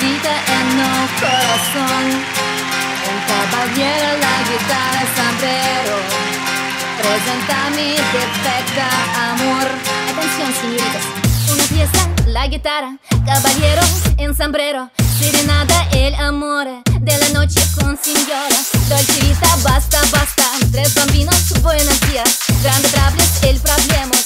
vida en el corazón. Un caballero, la guitarra, sombrero. Presenta mi perfecta amor. Atención, señoritas. Una pieza, la guitarra, caballero en sombrero. Serenata, el amor de la noche con señora. Dolce vita, basta, basta. Tres bambinos, buenos días. Grande trables, el problema.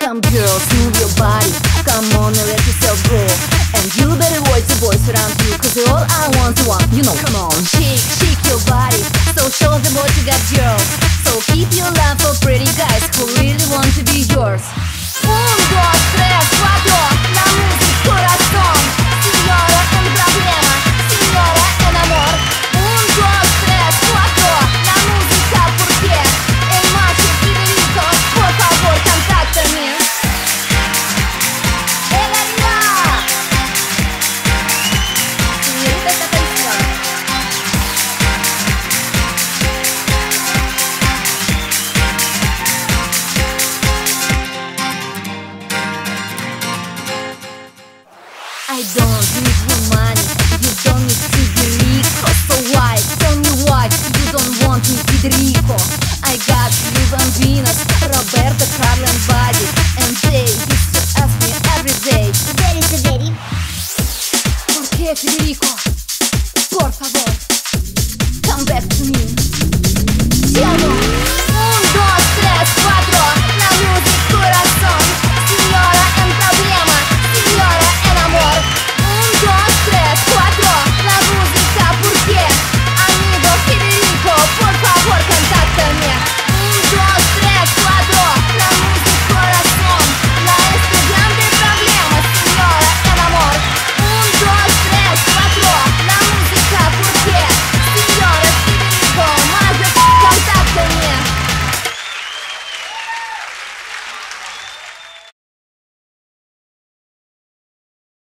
Come girls, move your body. Come on and let yourself go And you better voice the voice around you Cause all I want to one, you know Come on, shake, shake your body. So show them what you got girls. I don't need your money, you don't need to be rico oh, So why, tell me why, you don't want me Federico? I got you Bambinas, Roberto, Carlo and Buddy And they used to ask me every day Very severi Perché Federico, por favor Come back to me.